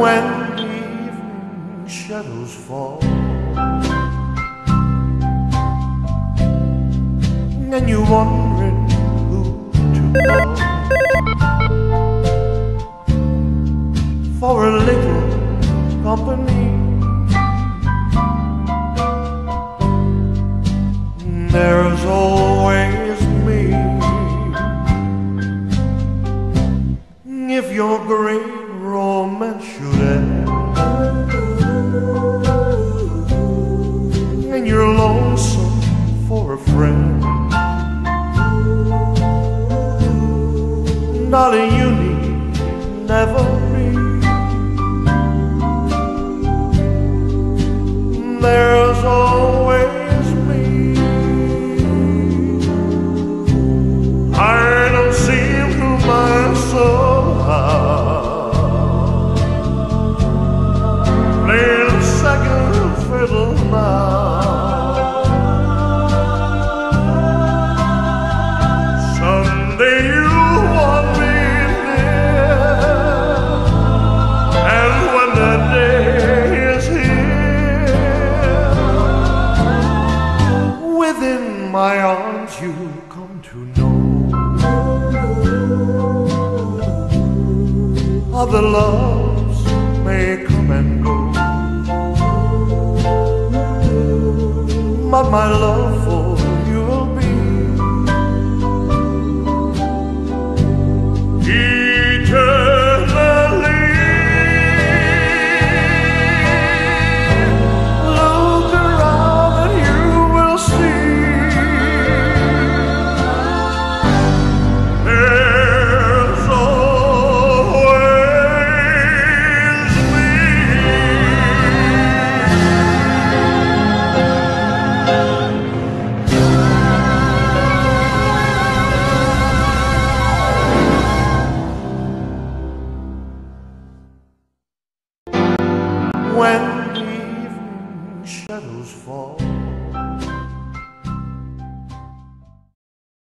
when the evening shadows fall and you're wondering who to call for a little company. There's always me. If your great romance and you're lonesome for a friend, darling, you need never now. Someday you want me near, and when that day is here, within my arms you come to know other loves may come and go, my love when the evening shadows fall.